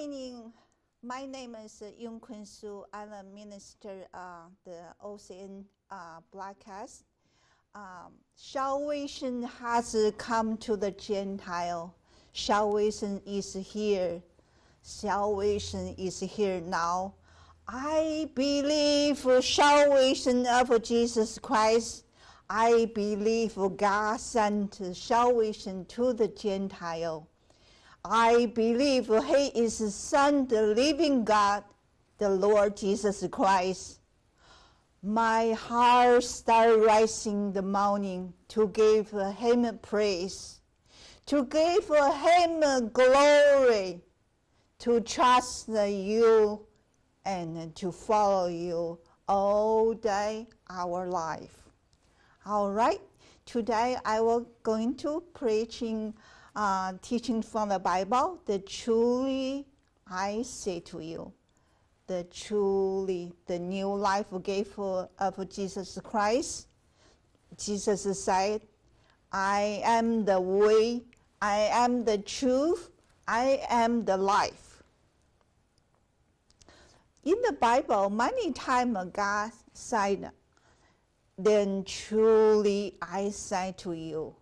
evening. My name is Yongqin Su. I'm a minister uh, the OCN uh, broadcast. Um, salvation has come to the Gentile. Salvation is here. Salvation is here now. I believe salvation of Jesus Christ. I believe God sent salvation to the Gentile. I believe He is the Son, the living God, the Lord Jesus Christ. My heart started rising the morning to give Him praise, to give Him glory, to trust you, and to follow you all day our life. All right, today I will going to preaching uh, teaching from the Bible, the truly I say to you, the truly the new life gift of Jesus Christ. Jesus said, I am the way, I am the truth, I am the life. In the Bible, many times God said, Then truly I say to you,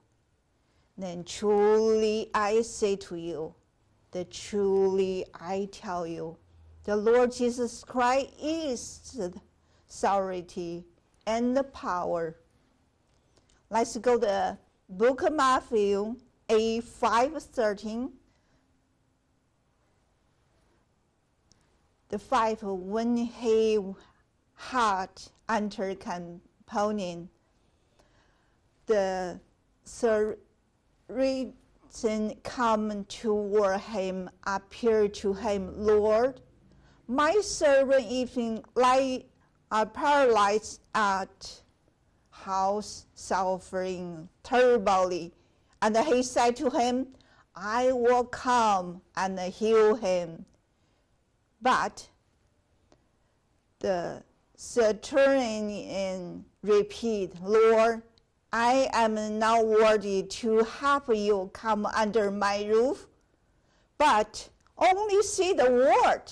then truly I say to you, the truly I tell you, the Lord Jesus Christ is the authority and the power. Let's go to the book of Matthew A five thirteen. The five when he had entered Capernaum, the third reason come toward him, appear to him, Lord, my servant even lie uh, paralyzed at house, suffering terribly. And he said to him, I will come and heal him. But the centurion repeat, Lord, I am not worthy to have you come under my roof, but only say the word,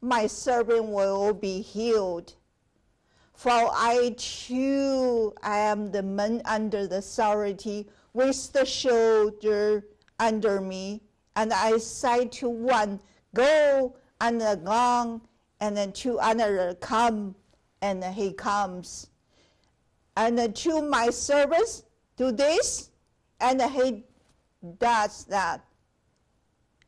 my servant will be healed. For I too am the man under the authority with the shoulder under me, and I say to one, Go, and gone, and then to another, Come, and he comes and to my servants do this, and he does that.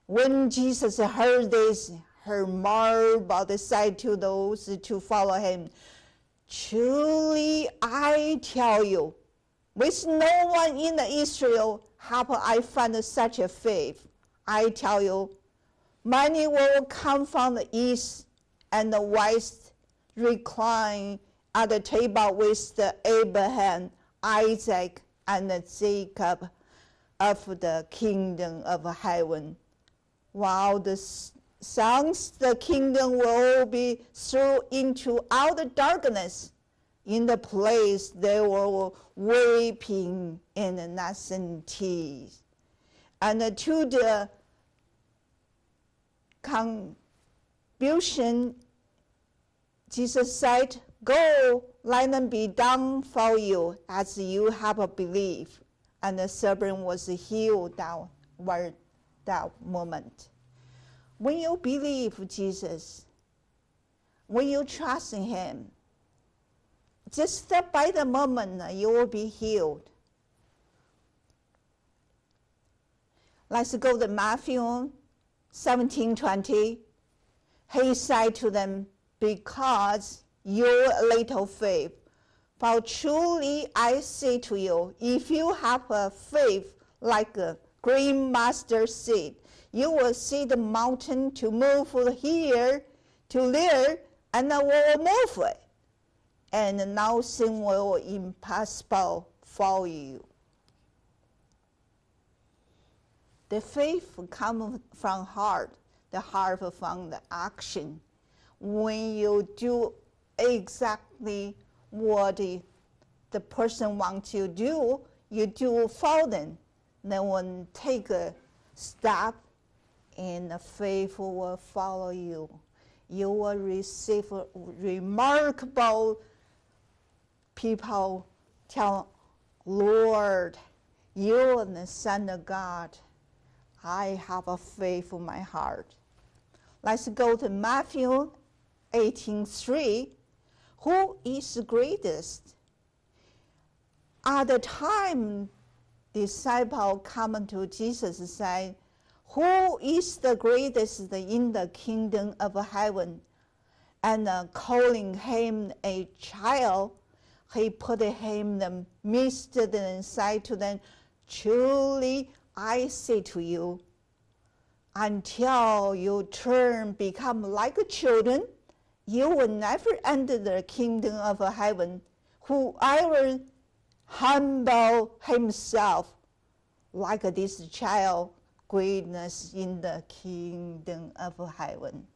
When Jesus heard this, he marveled said to those to follow him, Truly I tell you, with no one in Israel have I found such a faith. I tell you, many will come from the east and the west, recline at the table with the Abraham, Isaac, and Jacob of the kingdom of heaven. While the sons, the kingdom will be thrown into outer darkness. In the place they were weeping and gnashing teeth. And to the confusion, Jesus said, Go, let them be done for you as you have believed. And the servant was healed that, word, that moment. When you believe Jesus, when you trust in Him, just step by the moment you will be healed. Let's go to Matthew 17 20. He said to them, Because your little faith. For truly I say to you, if you have a faith like a green mustard seed, you will see the mountain to move here to there, and will move it, and nothing will impossible for you. The faith comes from heart, the heart from the action. When you do exactly what the, the person wants you to do, you do for them. Then when take a step and the faithful will follow you. You will receive remarkable people tell, Lord, you are the Son of God. I have a faith in my heart. Let's go to Matthew 18:3. Who is the greatest? At the time, disciple come to Jesus and say, Who is the greatest in the kingdom of heaven? And uh, calling him a child, he put him the midst and said to them, Truly I say to you, until you turn become like children, you will never enter the kingdom of heaven. Whoever humble himself like this child, greatness in the kingdom of heaven.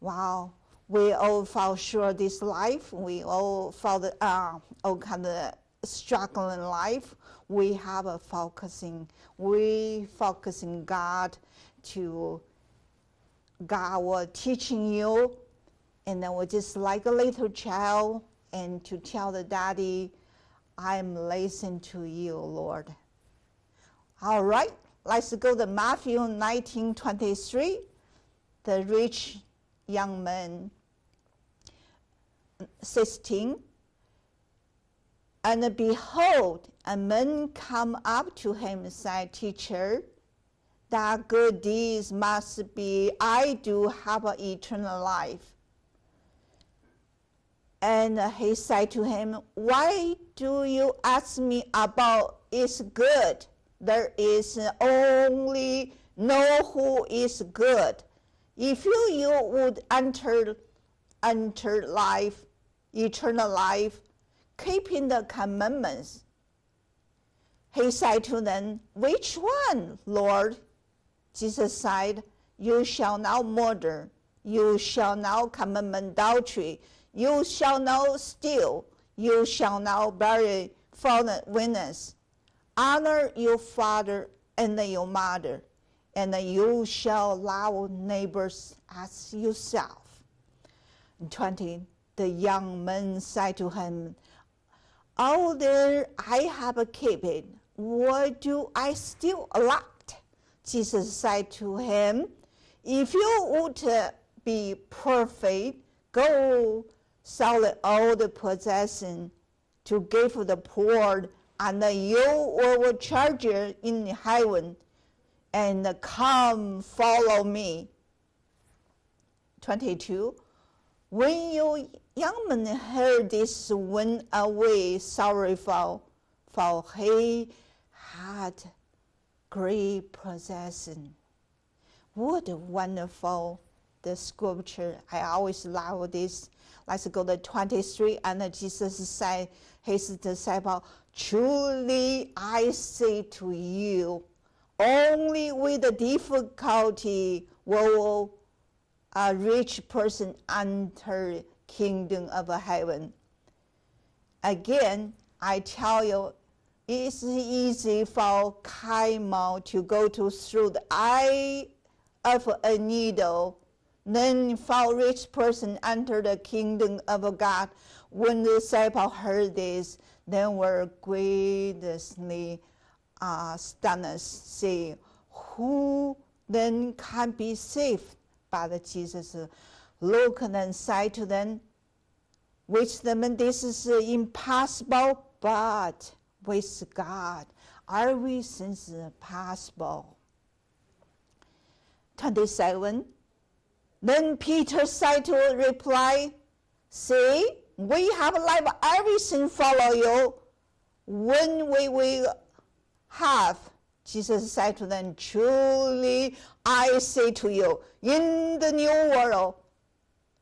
Wow, we all fall short this life. We all fall the, uh, all kind of struggling life. We have a focusing. We focusing God to God will teaching you, and then we just like a little child, and to tell the daddy, I'm listening to you, Lord. All right, let's go to Matthew 19:23. The rich young man 16 and behold a man come up to him and said teacher that good deeds must be i do have eternal life and he said to him, Why do you ask me about is good? There is only know who is good. If you, you would enter enter life, eternal life, keeping the commandments. He said to them, Which one, Lord? Jesus said, You shall not murder, you shall not commit adultery, you shall not steal. You shall not bury false witness. Honor your father and your mother, and you shall love neighbors as yourself. 20. The young man said to him, All that I have kept. What do I still lack? Jesus said to him, If you would be perfect, go sell all the possession to give the poor, and you will treasure in heaven, and come follow me. 22. When your young man heard this, went away sorrowful, for he had great possession. What wonderful the scripture. I always love this Let's go to 23. And Jesus said, his disciple, Truly I say to you, only with the difficulty will a rich person enter kingdom of heaven. Again, I tell you, it's easy for camel to go to through the eye of a needle then for rich person enter the kingdom of God. When the disciples heard this, they were greatly uh, saying, Who then can be saved? But Jesus looked and said to them, Which them this is impossible, but with God are we things possible. 27 then Peter said to reply, See, we have left everything follow you. When we will have, Jesus said to them, Truly I say to you, in the new world,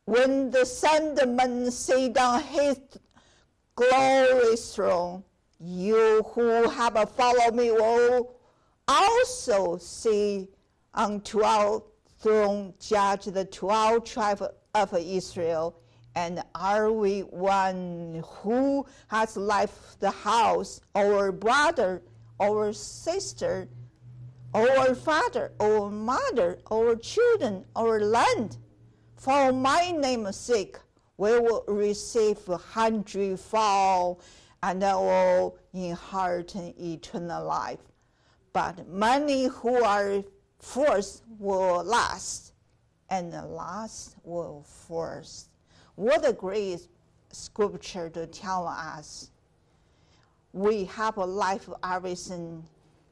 when the Sandman sit on his glorious throne, you who have followed me will also see unto our throne judge the 12 tribes of Israel? And are we one who has left the house, our brother, our sister, our father, our mother, our children, our land. For my name's sake, we will receive a hundredfold and will inherit eternal life. But many who are first will last, and the last will first. What a great scripture to tell us. We have a life of everything,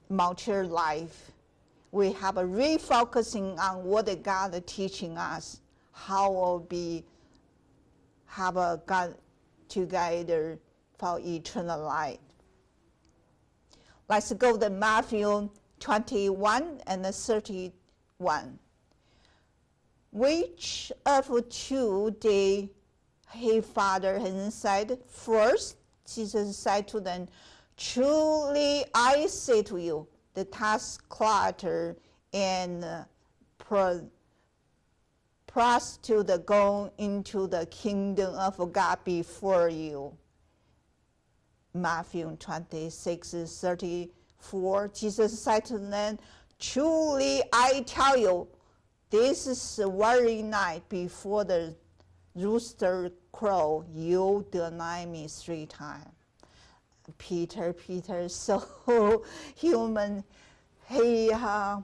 mature life. We have a refocusing on what God is teaching us, how will be have a God together for eternal life. Let's go to Matthew 21 and 31. Which of two did his father said, First, Jesus said to them, Truly I say to you, the tax collector and prostitute go into the kingdom of God before you. Matthew 26, 34, Jesus said to them, Truly I tell you, this is the very night before the rooster crow, you deny me three times. Peter, Peter, so human. He, uh,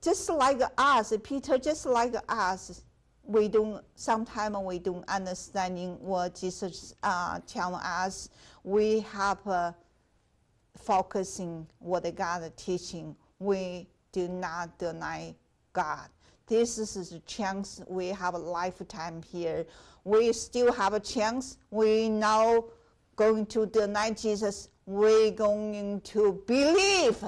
just like us, Peter, just like us, we don't, sometimes we don't understanding what Jesus uh, tell us. We have uh, focusing what God is teaching. We do not deny God. This is a chance we have a lifetime here. We still have a chance. We now going to deny Jesus. We're going to believe.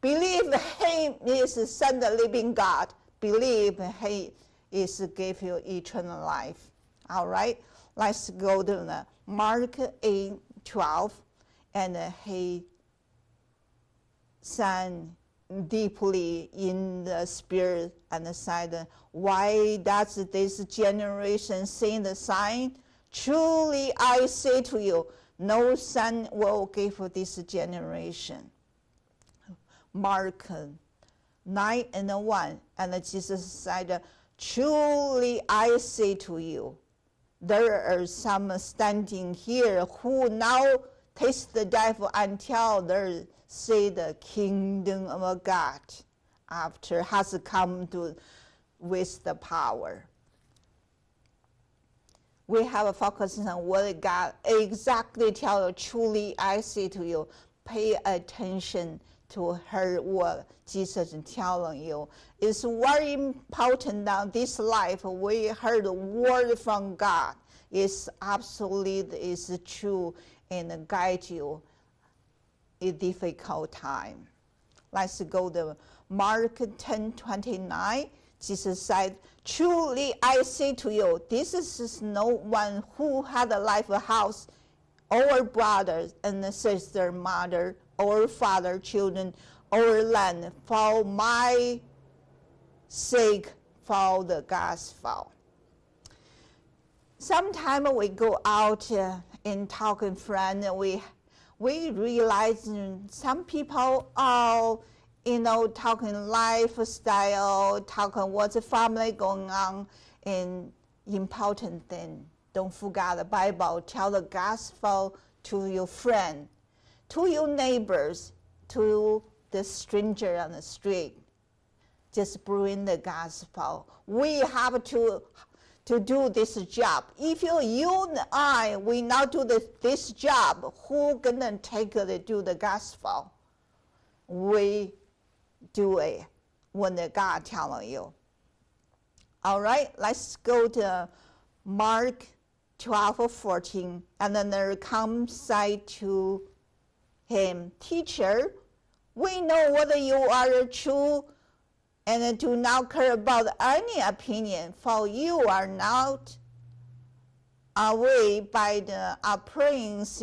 Believe He is the Son the living God. Believe He is give you eternal life. All right, let's go to the Mark 8 12. And He sang deeply in the spirit and the said, Why does this generation see the sign? Truly I say to you, no son will give this generation. Mark 9 and 1. And Jesus said, Truly I say to you, there are some standing here who now taste the death until they see the kingdom of God after has come to with the power. We have a focus on what God exactly tell you. Truly, I say to you, pay attention to her what Jesus is telling you. It's very important that this life we heard the word from God. It's absolutely is true and guide you a difficult time. Let's go to Mark 10 29. Jesus said, Truly I say to you, this is no one who had a life of house, or brothers and sister, mother, or father, children, or land for my sake, for the gospel. Sometimes we go out uh, uh, talking friend, we we realize some people are, you know, talking lifestyle, talking what's family going on, and important thing. Don't forget the Bible. Tell the gospel to your friend, to your neighbors, to the stranger on the street. Just bring the gospel. We have to to do this job. If you, you and I, we not do the, this job, who gonna take the do the gospel? We do it when the God telling you. All right, let's go to Mark 12 14. And then there comes side to him, Teacher, we know whether you are true and do not care about any opinion, for you are not away by the appearance,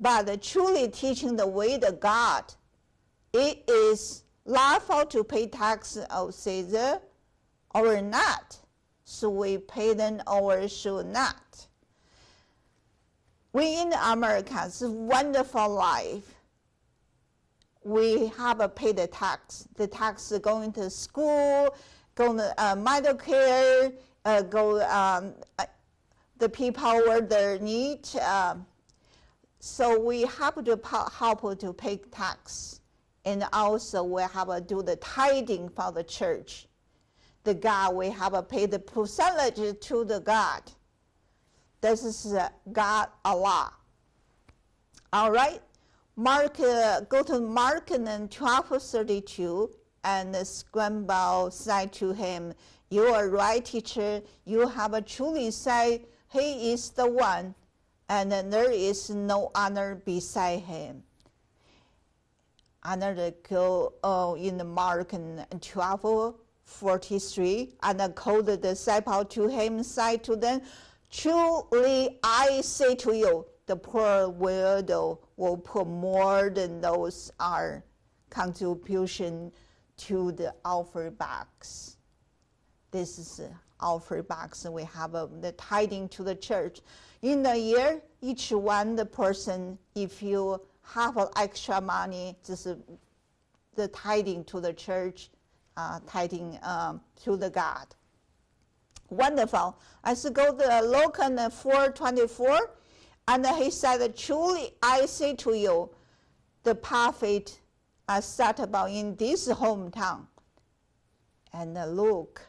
but truly teaching the way of God. It is lawful to pay tax of Caesar or not. So we pay them or should not. We in America, it's wonderful life we have to pay the tax. The tax going to school, going to uh, medical care, uh, go um, uh, the people where they need. Um, so we have to help to pay tax, and also we have to do the tithing for the church. The God we have to pay the percentage to the God. This is God Allah. All right. Mark, uh, go to Mark and then 1232 and Scramble said to him, You are right, teacher. You have truly said he is the one, and there is no other beside him. Another go uh, in the Mark 12 43, and called the disciple to him, said to them, Truly I say to you, the poor widow will put more than those are contribution to the offer box. This is offer box. We have uh, the tithing to the church. In the year, each one the person, if you have extra money, just the tithing to the church, uh, tithing um, to the God. Wonderful. Let's go to Luke 424. And he said, Truly I say to you, the prophet are set about in this hometown. And Luke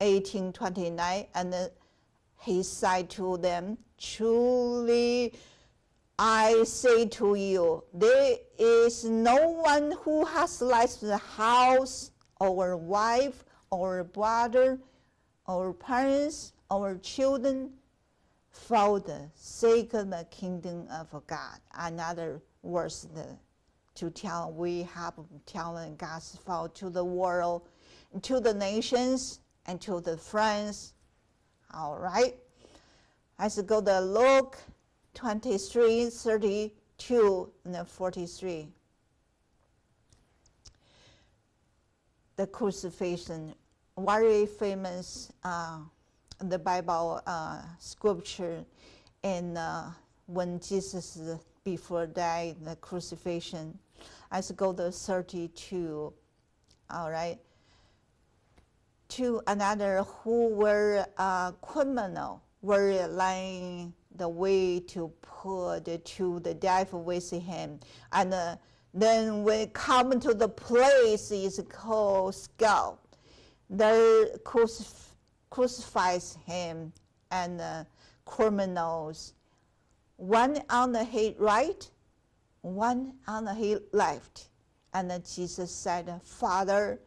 18:29, and he said to them, Truly I say to you, there is no one who has left the house or wife or brother or parents or children for the sake of the kingdom of God. Another words to tell we have telling gospel to the world, to the nations, and to the friends. All right. Let's go to Luke 23, 32, and 43. The crucifixion, very famous uh, the Bible uh, scripture, and uh, when Jesus before died, the crucifixion. Let's go to 32. All right. To another who were a criminal were lying the way to put to the death with him. And uh, then we come to the place is called skull. They crucif- crucifies him and the criminals one on the his right, one on the his left. And Jesus said, Father,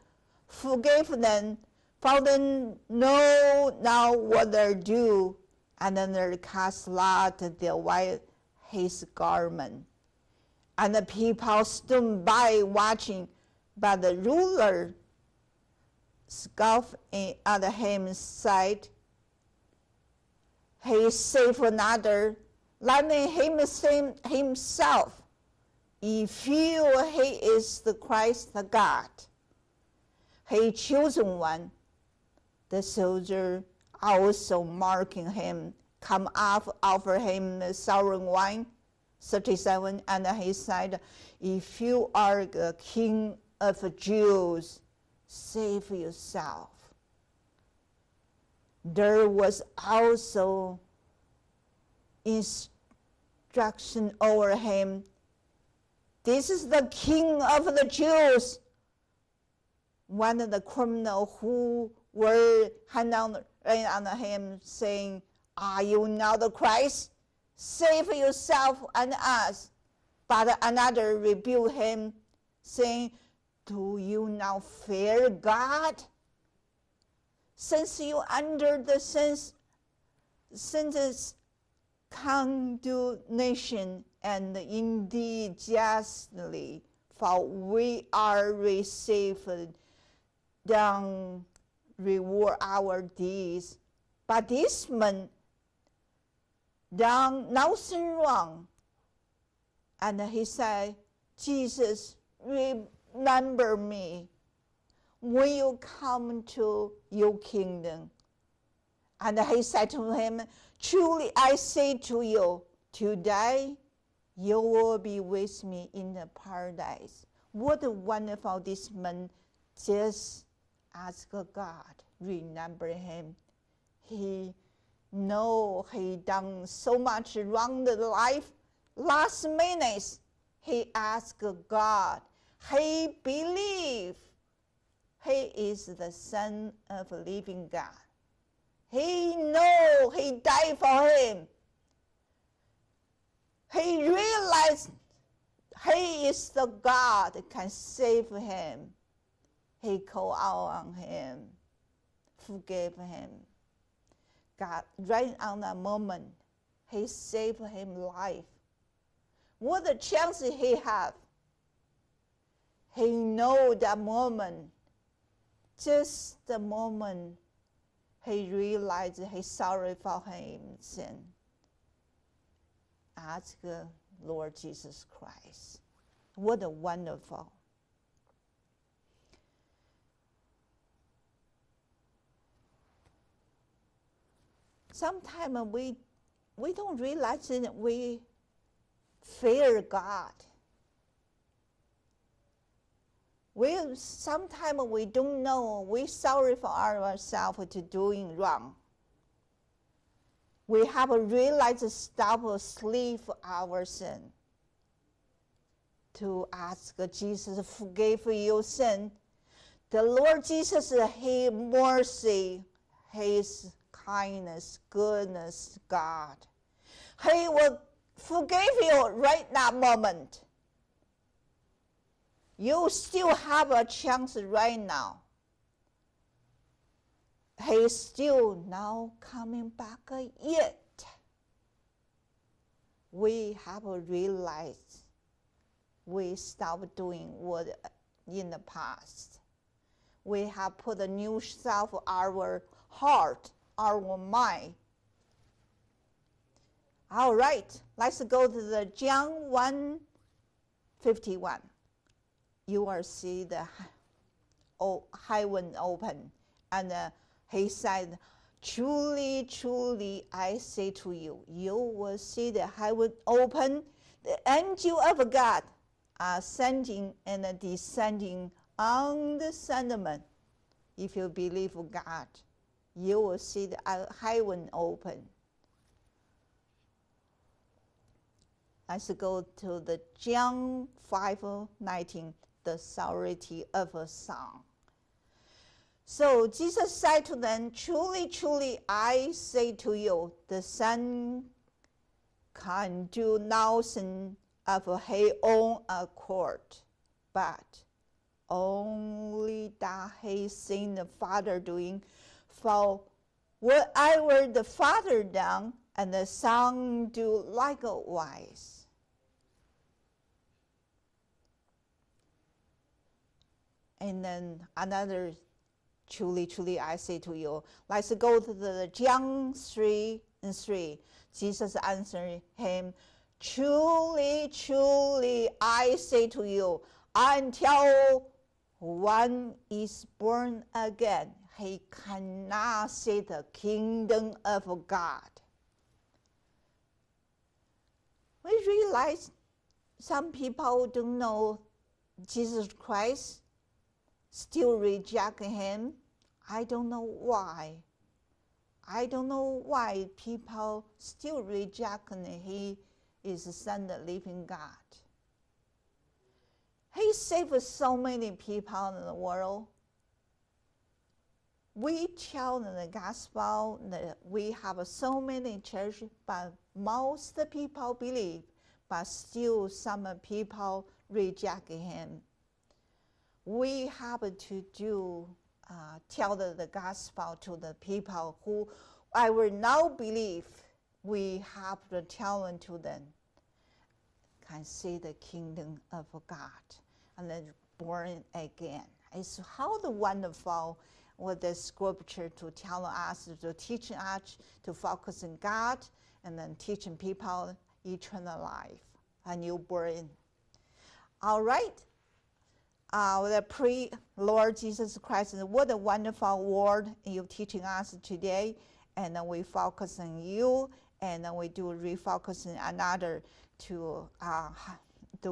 forgive them, for they know now what they do. And then they cast lot their white his garment. And the people stood by watching, but the ruler scoffed at him, said, He saved another letting him say himself, if you, he is the Christ, the God, he chosen one, the soldier also marking him, come up, offer him sour wine, 37, and he said, if you are the king of Jews, save yourself. There was also instruction over him. This is the king of the Jews. One of the criminals who were hanging on, on him saying, Are you not the Christ? Save yourself and us. But another rebuked him, saying, Do you now fear God? Since you under the sense, sentence condemnation and indeed justly, for we are received down reward our deeds. But this man done nothing wrong. And he said, Jesus, remember me when you come to your kingdom. And he said to him, Truly I say to you, today you will be with me in the paradise. What a wonderful this man just ask God, remember him. He know he done so much wrong in life. Last minute, he asked God. He believe he is the son of living God. He know he died for him. He realized he is the God that can save him. He called out on him, forgave him. God, right on that moment, he saved him life. What a chance he have. He know that moment, just the moment he realized he's sorry for him sin. Ask Lord Jesus Christ. What a wonderful. Sometimes we we don't realize that we fear God. We sometimes we don't know. We sorry for ourselves to doing wrong. We have realized to stop sleep our sin. To ask Jesus forgive your sin. The Lord Jesus, His mercy, His kindness, goodness, God. He will forgive you right that moment you still have a chance right now. He's still now coming back yet. We have realized we stopped doing what in the past. We have put a new self, our heart, our mind. All right, let's go to the John 1 51 you will see the heaven open. And uh, he said, Truly, truly, I say to you, you will see the heaven open, the angel of God ascending and descending on the sandman. If you believe God, you will see the uh, heaven open. Let's go to the John 5 19 the authority of a son. So Jesus said to them, Truly, truly, I say to you, the Son can do nothing of his own accord, but only that he seen the Father doing. For whatever the Father done, and the Son do likewise. And then another, truly, truly, I say to you, let's go to the John 3 and 3. Jesus answered him, Truly, truly, I say to you, until one is born again, he cannot see the kingdom of God. We realize some people don't know Jesus Christ still reject him. I don't know why. I don't know why people still reject him. He is the Son of living God. He saved so many people in the world. We tell the gospel that we have so many churches, but most people believe, but still some people reject him we have to do uh, tell the, the gospel to the people who I will now believe we have the talent to them can see the kingdom of God and then born again. It's how the wonderful with the scripture to tell us, to teach us to focus on God and then teaching people eternal life, a new birth. All right uh, the pre Lord Jesus Christ. What a wonderful word you're teaching us today. And then we focus on you, and then we do refocus on another to uh,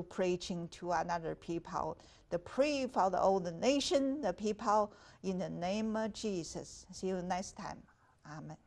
preaching to another people. The pre for the old nation, the people, in the name of Jesus. See you next time. Amen.